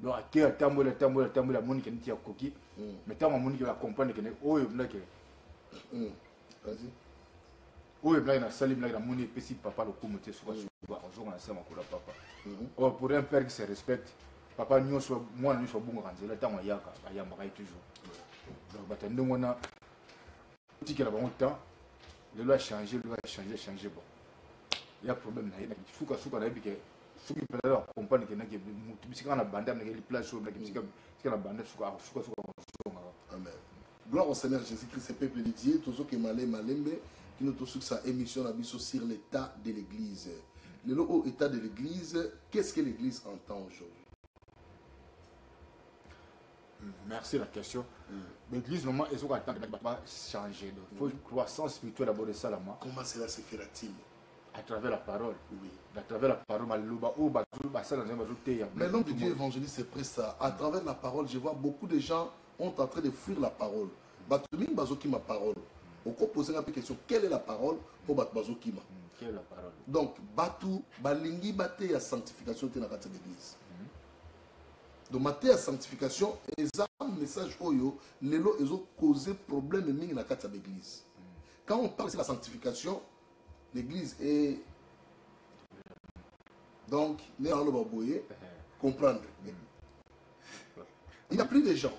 donc ake atambola atambola atambola amoni ke neti akoki mais ntango amoni ke acomprendre kene oyo mnake oyo mnake nasali mnake namoni epesi papa lokumu te soka soka azonga na se makolo ya papa. Or pour un père qui se respecte papa nyonso mwana nyonso abongaka nzela ntango ayaka ayambaka ye toujours. Donc bato ndenge wana otikela bango temps lelo achange lelo achange achange bon. Ya problème na ye sukasuka nayebi ke soki mpenza acomprendre ke nake mutu bisika na banda nake liplace oyo nake bisika na banda suka suka suka kosongaka amen. Gloire au seigneur jésus-christ peuple de dieu tozokema le malembe kino tosukisa émission na biso sur l'état de l'église. Lelo oyo état de l'église qu'est-ce que l'église entend aujourd'hui? Merci la question. L'église, normalement, ils ont attendre que va changer. Il faut croissance spirituelle d'abord de ça là-bas. comment cela se fera-t-il? À travers la parole. oui. À travers la parole, ça, mais l'homme de dieu évangéliste est prêt ça. À travers la parole je vois beaucoup de gens ont en train de fuir la parole. Bato mingi bazokima parole. Okoposenga mpe question. Quelle est la parole bato bazokima Quelle est la parole? Donc bato balingi bateya sanctification te na kati ya l'église donc mateya sanctification eza message oyo lelo ezocause problème mingi na ya l'église quand on parle de la sanctification l'église est donc nde naloba boye comprendre il n'y a plus de gens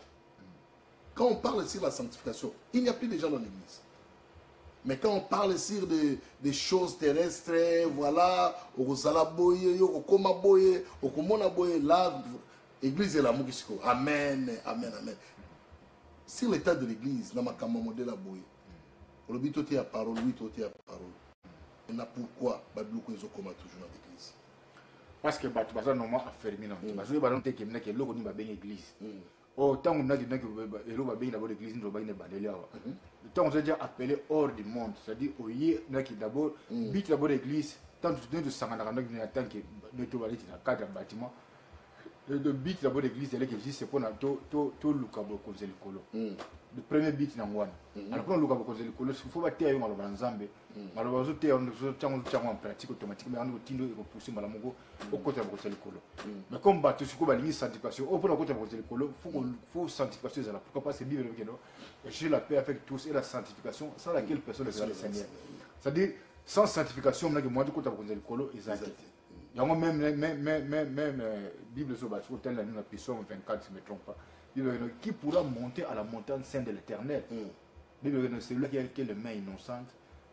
quand on parle sur la sanctification il n'y a plus de gens dans l'église mais quand on parle sur des, des choses terrestres, voilà, là, église est la. Amen, amen, amen. Sur l'état de l'église, na makamba modèle à boye. Olobi tote ya parole, oui tote ya parole. Na pourquoi babiloko ezokoma toujours dans l'église. Parce que bato baza normalement affermi na moto bazoyeba nano te kemina ke eloko nini babengi église o ntango naki naki eloko babengi d'abord église nini tobaki na ebandeli awa ntango oza déjà appelé hors du monde c'est-à-dire oye naki d'abord biti d'abord église ntango nde tosanganaka naki na tanke nde tobaleti na cadre ya bâtiment le but d'abord église eleki juste mpona toluka bokonzi ya likolo le premier bit nango wana alors mpona oluka bokonzi ya likolo fo bateya yo maloba na nzambe maloba ozoteya otiango en pratique automatiquement yango kotindo ekopousse mbala moko okotela bokonzi ya likolo mais comme bato sikoyo balingi sanctification. Oyo mpona okotela bokonzi ya likolo fo sanctification ezala pourquoi parce que bible keno. Chercher la paix avec tous et la sanctification sans laquelle personne ne sera le seigneur. C'est-à-dire sans sanctification mnaki mwa tikota bokonzi ya likolo eza te yango même même même même même euh, bible so bati kotala nini na psaume 24 si je me trompe pas bible eno qui pourra monter à la montagne sainte de l'éternel? Mm. bible eno celui qui a, les mains innocentes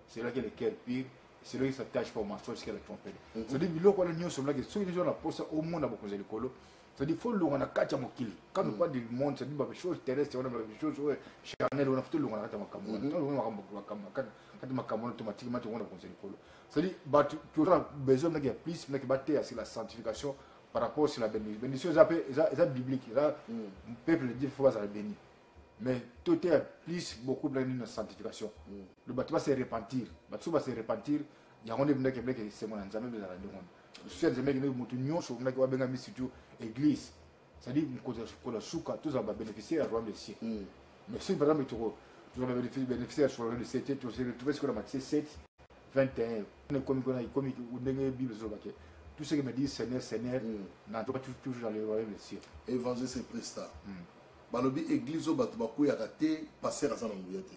celui qui a le cœur pur celui qui s'attache pas au mensonge qui a la trompette Mhm. c'est-à-dire biloko wana nyonso mlaki soki nyonso na posa omona bokonzi ya likolo c'est-à-dire faut longa na kati ya mokili quand on parle du monde c'est-à-dire bachose terrestre wana bachose oyo charnel wana faut longa na kati ya makambo wana Mhm. Tant longa makambo- makambo- kati kati ya makambo wana automatiquement c'est-à-dire bato tozala besoin ya plus sur la sanctification par rapport sur la bénédiction bénédiction eza biblique Mm. peuple de dieu faut bazala béni mais plus beaucoup mnaki nini na sanctification le repentir bato so base repentir yango nde mnaki mnaki esengo na nzambe mpe ezala ndenge wana lisusu ya nzambe ekendeki motu nyonso mnaki babengami surtout église c'est-à-dire mokonzi ya kola suka tozala babénéficiaire ya royaume de ciel Mm. mais si par exemple tozala babénéficiaire sur le royaume de ciel te totrouve sikoyo na matie 7 21 ekomi kuna ekomi ndenge bible ezolobake tout ce qui me dit seigneur seigneur Mm. n'entre pas toujours dans le royaume de ciel évangile c'est presta Mm. balobi église oyo bato bakweyaka te paster aza na nguya te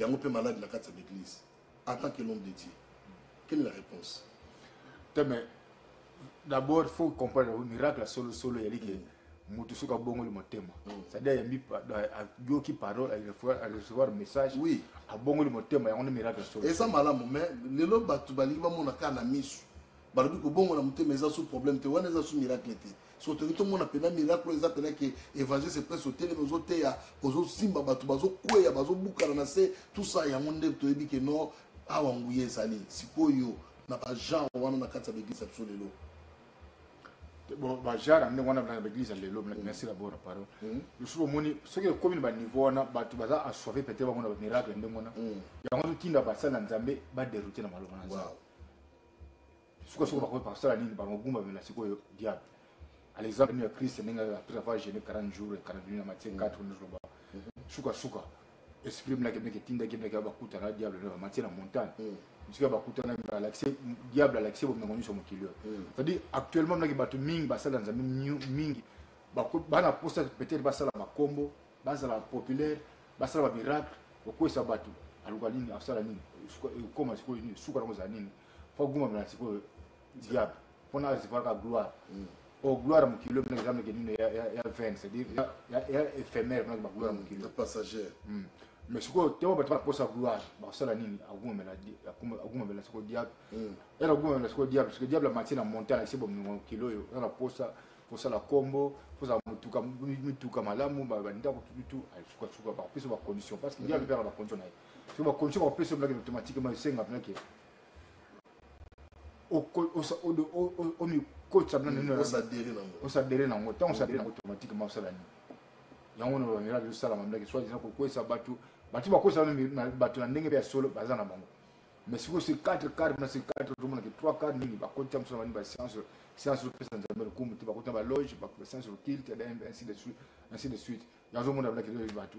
yango mpe malade na kati ya l'église. En tant que l'homme de dieu. Quelle est la réponse? Te mais d'abord faut comprendre que miracle solo solo yali ke motu soki abongoli motema. Mm. c'est-à-dire ayambi ayoki parole a recevoir message. Oui. Abongoli motema yango miracle solo. Eza malamu mais lelo bato balingi bamona kaka na misu. Balobi kobongola motema eza su problème te wana eza su miracle te so tolingi tomona mpena miracle eza pena ke évangile c'est presque otelemi ozoteya ozosimba bato bazokweya bazobukana na se tout ça yango nde toyebi ke no awa nguya ezali sikoyo na bagenre wana na kati ya baeglise ya biso lelo bon bajara ndenge wana na baeglise ya lelo merci d'abord na parole lisusu omoni soki ekomi na baniveau wana bato baza assoive peut-être bamona bamiracle ndenge wana yango totinda basali na nzambe baderute na maloba na nzambe soki bakoki basala nini bakogumbamela sikoyo diable. À l'exemple ya christ ndenge après avoir gêné 40 jours et 40 nuits na matie 4 ndezoloba suka suka esprit mnake mnake etindaki mnake bakutana na diable na bamatie na montagne. Mm. sika bakutana alakise diable alakise bomengo nyonso mokili oyo. Mm. c'est-à-dire actuellement mnaki bato mingi basala nzambe mingi. Bana posa peut-être basala makombo bazala populaire basala bamiracle okwesa bato. Aluka nini asala nini? Ekoma sikoyo nini? Suka nango ezala nini? Fa gumamela sikoyo diable. Mpona azivaraka gloire. O gloire mokili oyo mnaki eza mnake nini ya- vaine c'est-à-dire ya- éphémère mnaki bagloire mokili passagère Mm. Mais sikoyo ntango bato baposa gloire bakosala nini agumamela di- aguma- agumamela sikoyo diable. Mm. ela agumamela sikoyo diable parce que diable amatie na montagne akisi bomingo mokili oyo eza na posa kosala kombo kosala mituka mituka malamu ba- bandako tututu sukasuka bakopesa bacondition parce que diable mpeka bacondition na ye so bacondition bakopesa mnaki automatiquement esenga mnaki omikotisa osadere nango ntango osadere nango automatiquement osala nini yango na bamiracle ezosalama ndenge soit eza kokwesa bato bantu bakosala no bato na ndenge mpe ya solo baza na bango. Mais sikoyo se 4 cadre mpona se 4 tomonake 3 cadre nini? Bakoti mosala banini bascience opesa nzambe lokumu te bakoti na baloge bascience okilte ainsi de suite yanzomona banake bato.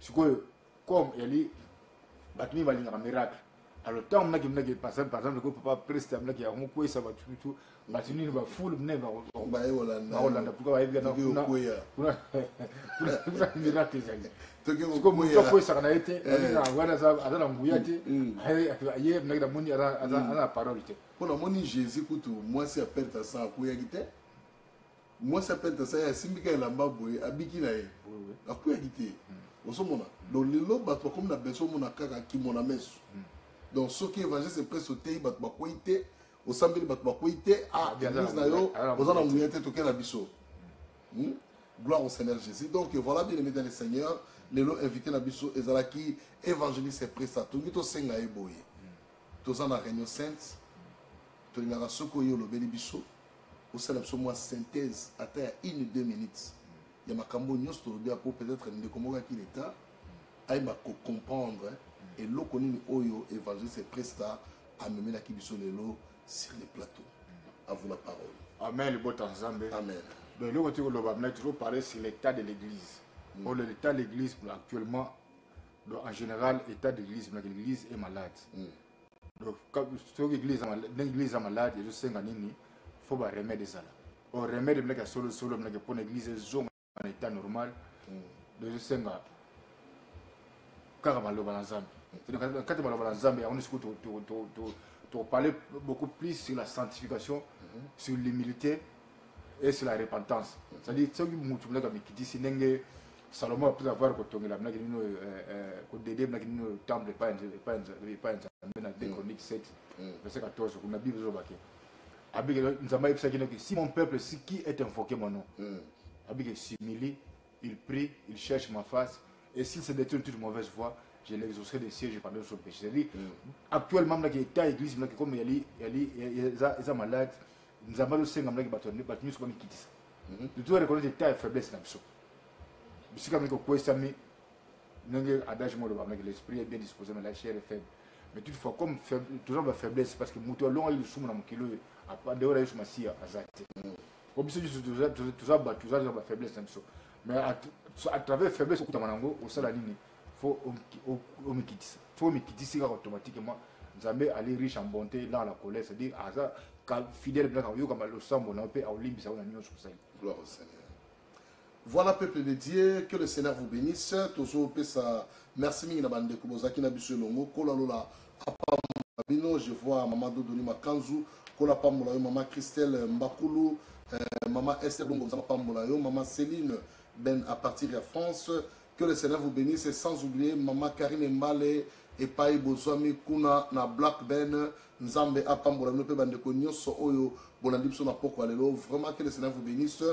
Sikoyo comme yali bato mingi balingaka miracle. Alors ntango mnaki mnaki par exemple ko papa preste mnaki yango kwesa bato tutu bato nini bafule mne bakolanda pourkui bayebi toki okweya kuna miracle ezali toki siko moto okweya akwesaka na ye te wana aza na nguya te Mm. ye mnaki namoni aza na parole te mpo namoni jésus kutu mwasi aperte san akweyaki te mwasi aperte san ye asimbika elamba boye abiki na ye akweyaki te ozomona donc lelo bato bakomi na beso omona kaka kimona meso donc soki évangile c'est presque otei bato bakwei te osambeli bato bakwei te ah bien, église na yo oza na nguya te. nguya te tokei na biso Hmm? gloire au seigneur jésus donc voilà bien aimé dans le seigneur lelo invité na biso ezalaki évangéliste presta tongi tosenga ye boye toza na réunion sainte tolingaka soki oyo olobeli biso osala biso mwa synthèse ata ya une deux minutes ya makambo nyonso tolobi apo peut-être ndeko moko yaki leta ayeba kocomprendre eloko nini oyo évangéliste presta amemelaki biso lelo sur le plateau à vous la parole. Amen libota nzambe amen. Donc eloko ti koloba mnaki toujours parler sur l'état de l'église. Or l'état de l'église actuellement donc en général état de l'église est malade. Mm. donc soki église eza malade ezosenga nini fo baremède ezala or remède mnaki ya solo solo mnaki mpona église ezonga na état normal. Donc ezosenga kaka maloba na nzambe Maloba na nzambe yango nde sikoyo on parlait beaucoup plus sur la sanctification, sur l'humilité et sur la repentance. C'est-à-dire, ce dit, c'est que si ndenge Salomon a pu avoir nino kodede mnaki nino temple pas na 2 chroniques 7 verset 14 kuna bible ezobake abike nzambe ayebisaki noki si mon peuple si qui est invoqué mon nom. Abike s'humilie il prie il cherche ma face et s'il se détourne toute mauvaise voie je l'exaucerai des je pardonne son péché c'est-à-dire actuellement mnaki état église mnaki comme yali yali eza eza malade nzambe azosenga mnaki bato bato nyonso bamikitisa de tout reconnaître état ya faiblesse na biso bisika mingi kokwesami ndenge adage moko loba meke l'esprit est bien disposé mais la chair est faible mais toutefois comme faible, toujours bafaiblesse parce que moto na yesu aza te po biso nyonso toza bato toza na biso mais à, à travers faiblesse okutama nango osala nini fo omikitisa so omikitisi kaka automatiquement nzambe ali riche en bonté là la colère c'est à dire aza fidèle mpena oyoka losambo na yo mpe aolimbisa yo na nyonso kosali Gloire au Seigneur. Voilà, peuple de Dieu, que le Seigneur vous bénisse. Toujours pesa merci mingi na bande kubozaki na biso longo kola lola bino je vois maman Dodoni Makanzu kola pambola maman Christelle Mbakulu euh, maman Esther Bongo maman Céline Ben à partir de France que le Seigneur vous bénisse et sans oublier maman Karine Mbale epai bozwami kuna na Black Ben Nzambe apambola bino pe bandeko nyonso oyo bolandi biso na poko ya lelo vraiment que le Seigneur vous bénisse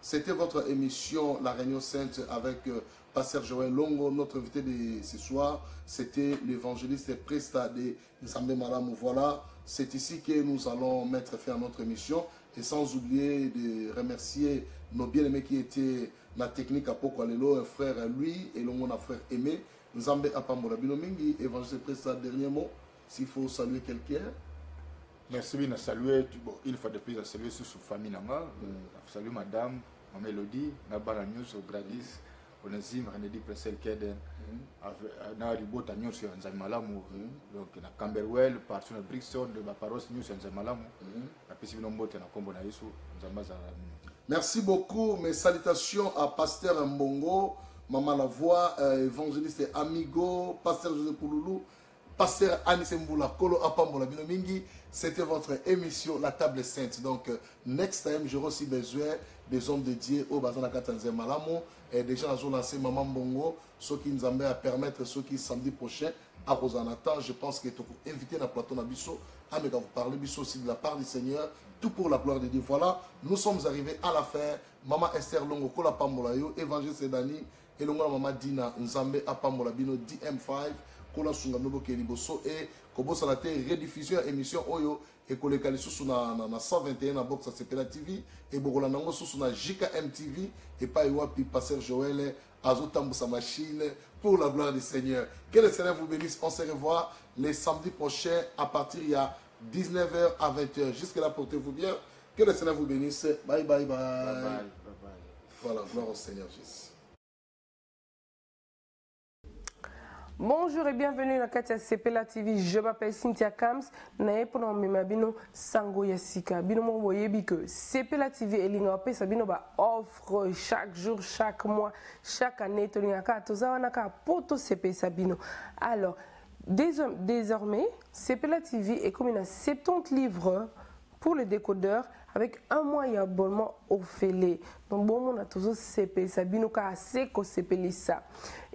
c'était votre émission La Réunion Sainte avec euh, Pasteur Joël Longo. Notre invité de ce soir, c'était l'évangéliste Presta de Nzambe Malamu. Voilà, c'est ici que nous allons mettre fin à notre émission. Et sans oublier de remercier nos bien-aimés qui étaient la technique à Pokwalelo, un frère lui et Longo, un frère aimé. Nzambe Apambola Binomingi, évangéliste Presta, dernier mot, s'il faut saluer quelqu'un. merci bien saluer bon, une fois de plus à saluer sous famille nanga mm. saluer madame ma mélodie na bana nyonso gradis onésime renedi presel keden mm. na ribota nyonso ya nzambe malamu mm. donc na camberwell partout na brixton de baparosse nyonso ya nzambe malamu napesi bino mbote na nkombo na yesu nzambe azala Merci beaucoup. Mes salutations à Pasteur Mbongo, Maman La Voix, euh, évangéliste Amigo, Pasteur José Pouloulou, Pasteur Anis Mboula, Kolo Apambola Binomingi. C'était votre émission La Table Sainte. Donc, euh, next time, j'aurai aussi besoin des hommes dédiés au Bazan Katanzé Malamo. Et déjà, nous avons lancé Maman Mbongo, ce qui nous amène à permettre ceux qui samedi prochain à Rosanata. Je pense que tu peux inviter la plateau Nabiso à me parler aussi de la part du Seigneur. Tout pour la gloire de Dieu. Voilà, nous sommes arrivés à la fin. Maman Esther Longo, Kola Pamolayo, Évangile Sedani, et Longo Maman Dina, Nzambe Apamola Bino, DM5, Kola Sunga Nobo Keliboso, et Kobosa la rediffusion émission Oyo, et koleka lisusu na, na, na 121 na box ya sepela tv ebokola nango susu na jkm tv epai wapi pasteur joel azotambusa machine pour la gloire du seigneur. Que le seigneur vous bénisse. On se revoit les samedis prochains à partir il y a 19h à 20h jusque là portez-vous bien que le seigneur vous bénisse bye bye bye, bye, bye, bye, bye. voilà gloire au seigneur jésus Bonjour et bienvenue dans Katia Sepela TV. Je m'appelle Cynthia Kams. Na epona mema bino sango ya sika. Bino mo boyebi que Sepela TV elinga pesa bino ba offre chaque jour, chaque mois, chaque année tolinga ka toza wana ka poto sepesa bino. Alors, désormais, Sepela TV est comme une 70 livres pour les décodeurs avec un mois d'abonnement offert. Donc bon on a toujours CP sabino ka seko sepelisa.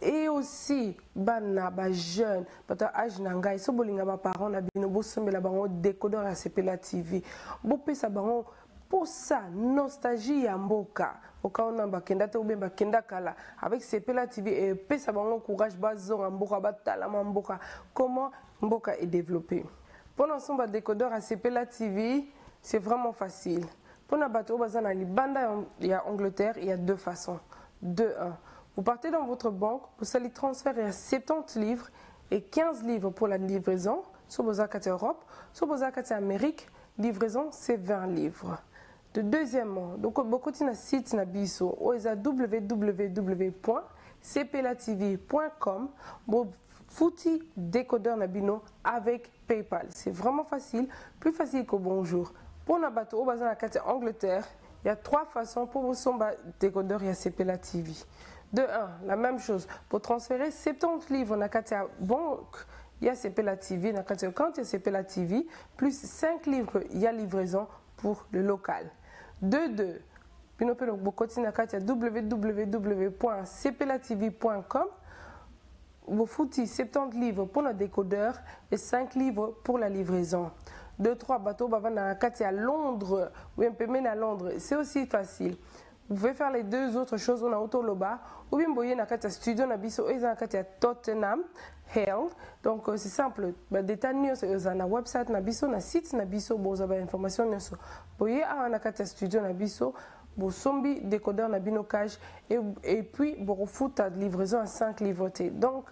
Et aussi bana ba jeune bata âge na ngai so bolinga ba parents na bino bo sombela bango décodeur ya Sepela TV. Bo pesa bango pour ça nostalgie ya bakenda te bakenda kala avec Sepela TV et pesa bango courage bazonga mboka batalama mboka comment mboka est développé? Pendant son décodeur à Sepela TV c'est vraiment facile. Pour la bateau, dans Libanda et en Angleterre, il y a deux façons. De un, vous partez dans votre banque, vous allez transférer à 70 livres et 15 livres pour la livraison, vos actes Europe, sur vos actes Amérique, livraison c'est 20 livres. De deuxièmement, beaucoup de sites na biso, www.cplatv.com, fouti décodeur nabino avec PayPal. C'est vraiment facile, plus facile qu'au bonjour. Pour na bateau au bazar en Angleterre, il y a trois façons pour vous son décodeur et CPLA TV. De un, la même chose, pour transférer 70 livres na katia banque il y a Sepela TV, na kati ya compte ya plus 5 livres, il y a livraison pour le local. 2-2. Bino pe bokoti na kati ya foutez 70 livres pour le décodeur et 5 livres pour la livraison. 2-3 bateaux bava na kati à Londres ou un peu à Londres, c'est aussi facile. Vous pouvez faire les deux autres choses on a autoloba ou bien boyer na kati ya studio na ya Tottenham Hell. Donc euh, c'est simple, ba détail nyonso eza na website na biso na site na biso boza ba information nyonso. Boyer awa na kati ya studio na biso bosombi décodeur na bino cage et, et puis livraison à 5 livretés donc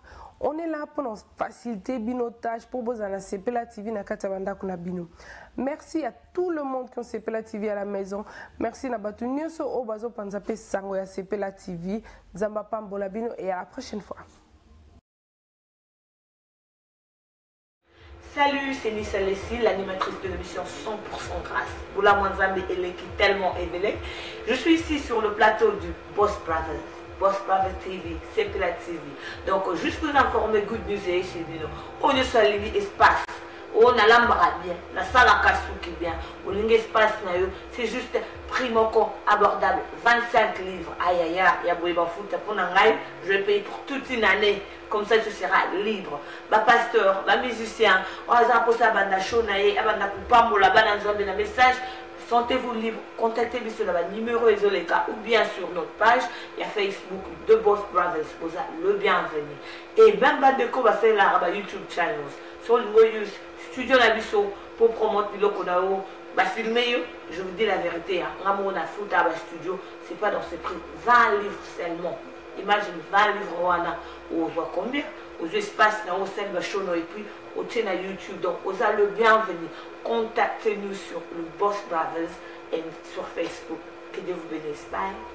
on est là pour nous faciliter bino tâche pour bozala sepela tv na kati ya na bino merci à tout le monde qui ont sepela tv à la maison merci na bato nyonso oyo bazopanza mpe sango ya sepela tv nzambe apambola bino et à la prochaine fois Salut, c'est Nissa Leslie, l'animatrice de l'émission 100% grâce. Boula Mwanzambe Eleki, tellement évelé. Je suis ici sur le plateau du Boss Brothers. Boss Brothers TV, c'est TV. Donc, juste vous informer, good news chez nous. On est sur espace. On a l'ambra bien, la salle à qui on a espace c'est juste prix moko abordable, 25 livres. Aïe aïe aïe, a pour je vais payer pour toute une année. Comme ça, tu seras libre. Ba pasteur, ba musicien, on a pour ça shonaye, abanda kupambola, banda nzambe na message. Sentez-vous libre, contactez moi sur le numéro Isoleka ou bien sur notre page. Y a Facebook de Boss Brothers, pour ça, le bienvenu. Et même Bandeko va faire la YouTube channels. Sur le studio na biso pour promouvoir biloko na yo bafilme yo je vous dis la vérité nga moko na futa ba studio c'est pas dans ce prix 20 livres seulement imagine 20 livres wana ozwa combien? Ozwa espace na osali bashono et puis otie na youtube donc oza le bienvenu contactez nous sur le boss brothers et sur facebook. Que dieu vous bénisse. Bye